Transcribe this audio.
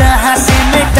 ya se me